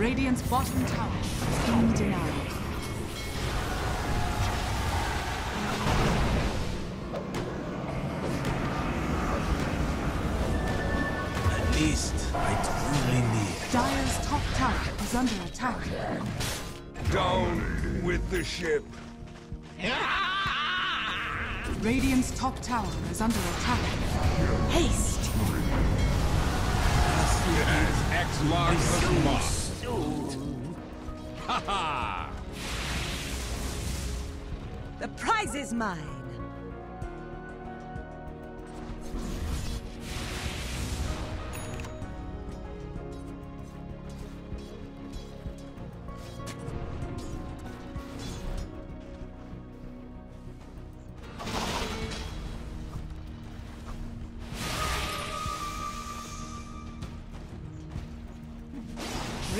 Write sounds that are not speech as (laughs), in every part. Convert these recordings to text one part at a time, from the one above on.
Radiant's bottom tower is been denied. At least I truly need. Dire's top tower is under attack. Down with the ship. Radiant's top tower is under attack. Haste! As X marks the spot. The prize is mine.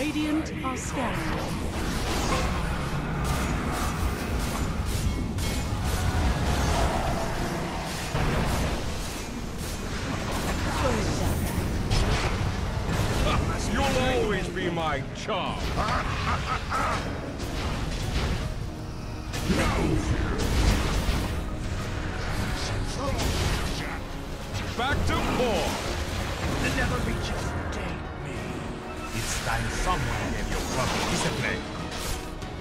Radiant are scanning. You'll always be my charm. Back to core. The never reaches date me. It's time someone gave your proper discipline.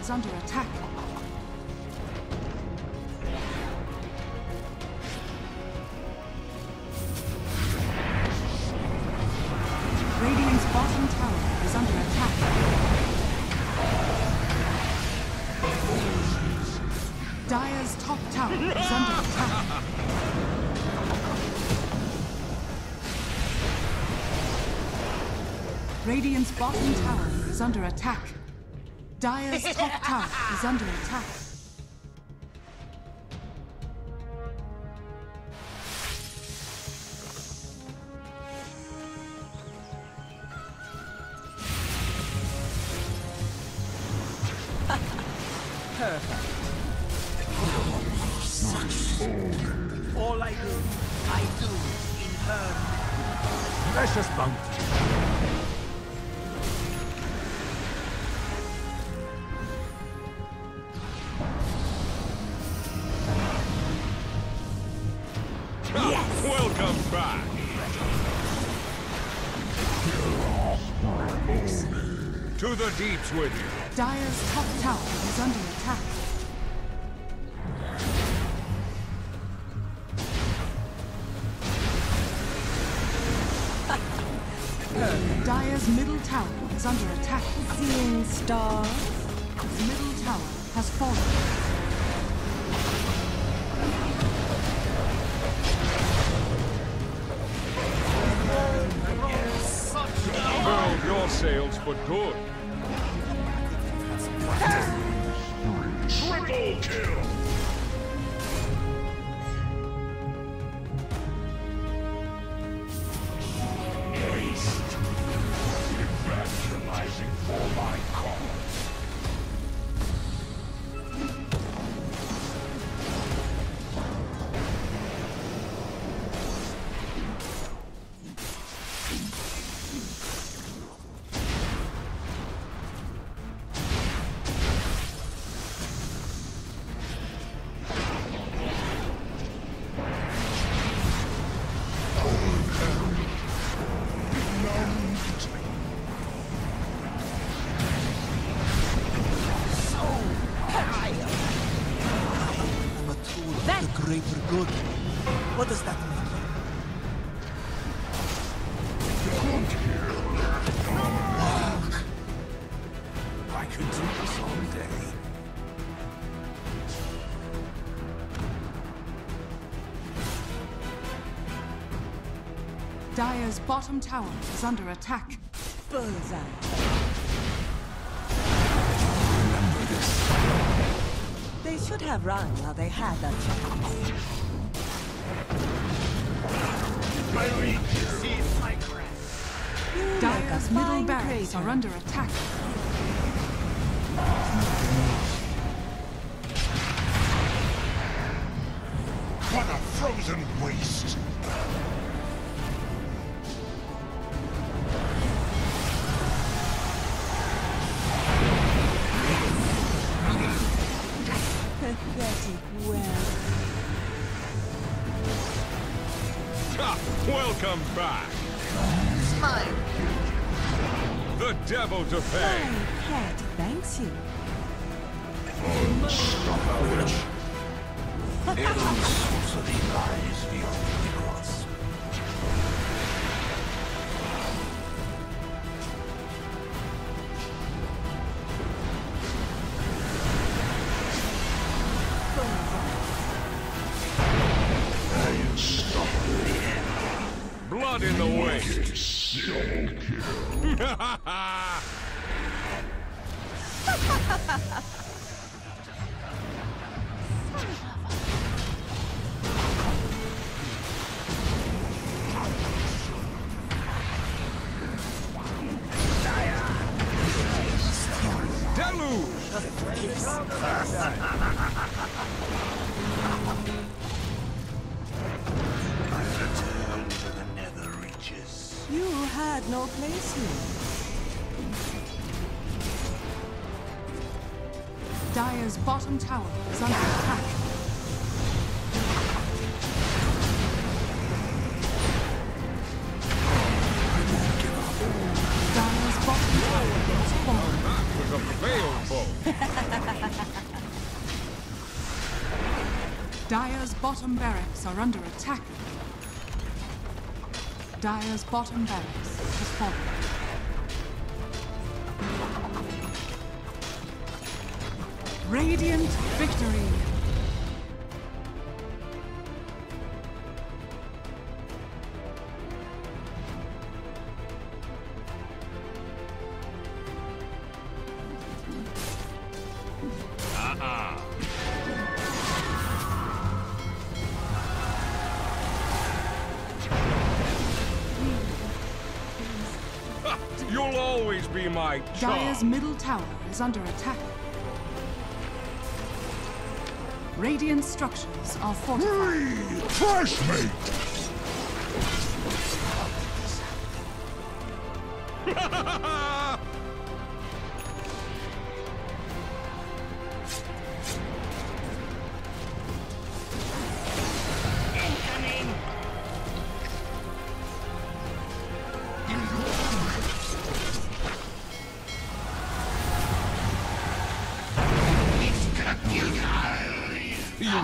Is under attack. Radiant's bottom tower is under attack. Dire's top tower is under attack. Radiant's bottom tower is under attack. Dire's (laughs) top tower is under attack. All I do, I do in her precious bounty. To the deeps with you. Dire's top tower is under attack. Dire's middle tower is under attack. Seeing stars. The middle tower has fallen. Sails for good. Triple kill. Dire's bottom tower is under attack. Bullseye. They should have run while they had that chance. You like a Dire's middle fine barracks are under attack. What a frozen waste. Welcome back. Smile. The devil to My pay. pet thanks you. (laughs) In the wind. Deluge! (laughs) had no place here. Dire's bottom tower is under attack. Dire's bottom tower. That was a. Dire's bottom barracks are under attack. Dire's bottom barracks Radiant victory. You'll always be my charm. middle tower is under attack. Radiant structures are fortified. Trash me! You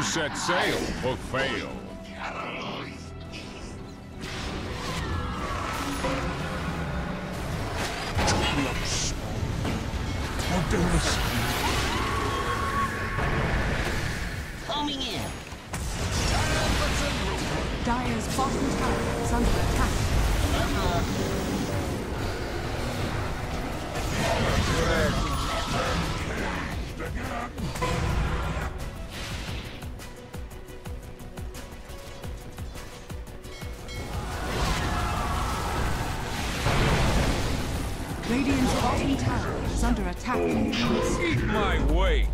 set sail or fail. Homing in. Dire's bottom tower is under attack. My wake.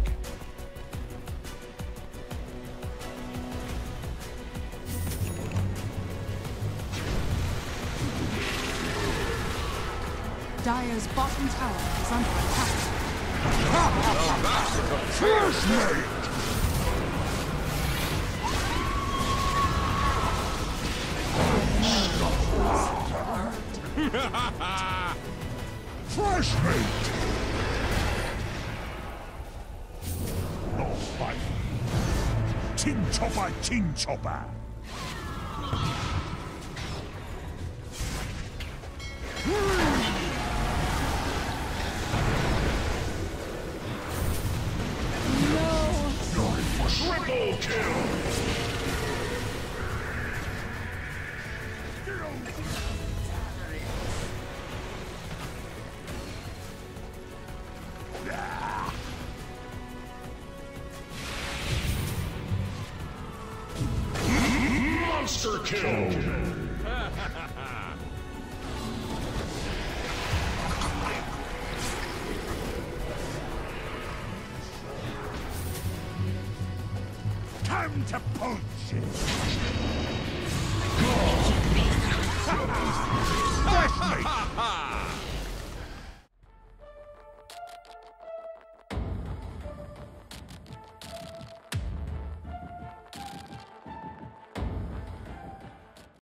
Dire's bottom tower is under attack. Trash me! Trash mate! Chopper, tin chopper. Triple kill! Monster kill! Time to punch it! Fresh meat!